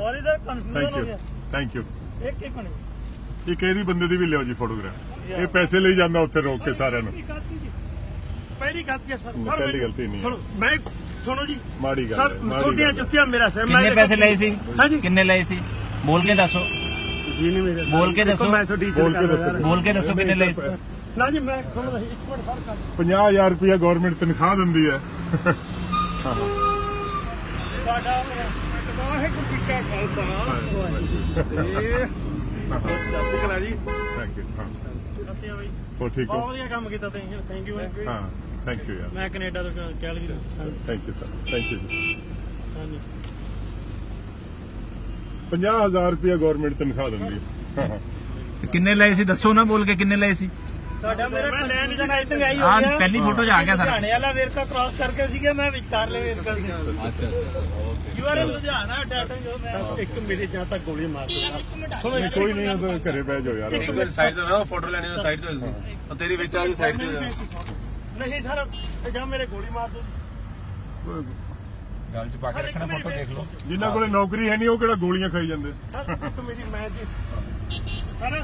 Sorry ਦਾ confusion thank ਹੋ you ਗਿਆ। ਥੈਂਕ ਯੂ ਇੱਕ ਇੱਕ ਮਿੰਟ। ਇੱਕ ਇਹਦੀ ਬੰਦੇ ਦੀ ਵੀ ਲਿਓ ਜੀ ਫੋਟੋਗ੍ਰਾਫ ਇਹ ਪੈਸੇ ਲਈ ਜਾਂਦਾ ਉੱਥੇ ਰੋਕ ਕੇ ਸਾਰਿਆਂ ਨੂੰ। ਪਹਿਲੀ ਗਲਤੀ ਹੈ ਸਰ। ਸਰ ਪਹਿਲੀ ਗਲਤੀ ਨਹੀਂ ਹੈ। ਸੁਣੋ ਮੈਂ ਸੁਣੋ ਜੀ। ਮਾੜੀ ਗੱਲ ਸਰ ਹੈ, ਮਾੜੀ ਤੁਹਾਡੀਆਂ ਗੱਲ ਹੈ। ਜੁੱਤੀਆਂ ਮੇਰਾ ਸਿਰ ਕਿੰਨੇ ਪੈਸੇ ਲਏ ਸੀ? ਹਾਂਜੀ। ਕਿੰਨੇ ਲਏ ਸੀ? ਬੋਲ ਕੇ ਦੱਸੋ। ਜੀ ਨਹੀਂ ਮੇਰੇ ਬੋਲ ਕੇ ਦੱਸੋ। ਮੈਂ ਤੁਹਾਡੀ ਬੋਲ ਕੇ ਦੱਸੋ। ਬੋਲ ਕੇ ਦੱਸੋ ਕਿੰਨੇ ਲਏ ਸੀ? ਨਾ ਜੀ ਮੈਂ ਸੁਣਦਾ ਸੀ ਇੱਕ ਮਿੰਟ ਫ਼ਰਕ ਕਰ। 50000 ਰੁਪਇਆ ਗਵਰਨਮੈਂਟ ਤਨਖਾਹ ਦਿੰਦੀ ਹੈ। ਤੁਹਾਡਾ ਵਾਹਿਗੁਰੂ ਜੀ ਕਾ ਖਾਲਸਾ। ਇਹ ਜੱਤੀ ਕਲਾ ਜੀ ਥੈਂਕ ਯੂ ਹਾਂ। ਅਸੀਂ ਬਈ। ਹੋ ਠੀਕ ਬਹੁਤ ਹੋ ਵਧੀਆ ਕੰਮ ਕੀਤਾ ਤੁਸੀਂ। ਥੈਂਕ ਯੂ ਹਾਂ ਥੈਂਕ ਯੂ ਯਾਰ। ਮੈਂ ਕੈਨੇਡਾ ਤੋਂ ਕੈਲਗਰੀ ਤੋਂ thank you sir thank you ਹਾਂਜੀ। 50000 ਰੁਪਇਆ ਗਵਰਨਮੈਂਟ ਤਨਖਾਹ ਦਿੰਦੀ ਹੈ। ਹਾਂ, ਹਾਂ। ਕਿੰਨੇ ਲਏ ਸੀ? ਦੱਸੋ ਨਾ ਬੋਲ ਕੇ ਕਿੰਨੇ ਲਏ ਸੀ? ਤੁਹਾਡਾ ਮੇਰਾ ਕਨਫਿਊਜ਼ਨ ਆਈ ਤੰਗ ਆਈ ਹੋ ਹਾਂ ਗਿਆ ਪਹਿਲੀ ਫੋਟੋ 'ਚ ਆ ਗਿਆ ਸਾਰਾ ਲੁਧਿਆਣੇ ਵਾਲਾ ਵੇਰਕਾ ਕ੍ਰਾਸ ਕਰਕੇ ਸੀਗਾ ਮੈਂ ਵਿਚਕਾਰਲੇ ਵੇਰਕਾ ਸੀ। ਅੱਛਾ you are in Ludhiana data ਜੋ ਮੈਂ ਇੱਕ ਮੇਰੇ ਜਾਂ ਤੱਕ ਗੋਲੀ ਮਾਰ ਦੋ ਸੁਣੋ ਨਹੀਂ ਕੋਈ ਨਹੀਂ ਉਹ ਤਾਂ ਘਰੇ ਬਹਿ ਜਾਓ ਯਾਰ। ਇੱਕ ਮਿੰਟ ਸਾਈਡ ਤੋਂ ਨਾ ਫੋਟੋ ਲੈਣੀ ਤਾਂ ਸਾਈਡ ਤੋਂ ਸੀ ਉਹ ਤੇਰੀ ਵਿੱਚ ਆ ਗਈ ਸਾਈਡ ਤੇ ਨਹੀਂ ਸਰ ਜਾਂ ਮੇਰੇ ਗੋਲੀ ਮਾਰ ਦੋ ਗੱਲ ਚ ਪਾ ਕੇ ਰੱਖਣਾ ਫੋਟੋ ਦੇਖ ਲਓ। ਜਿਨ੍ਹਾਂ ਕੋਲੇ ਨੌਕਰੀ ਹੈ ਨਹੀਂ ਉਹ ਕਿਹੜਾ ਗੋਲੀਆਂ ਖਾਈ ਜਾਂਦੇ? ਸਰ ਇੱਕ ਮੇਰੀ ਮੈਂ ਜੀ ਸਰ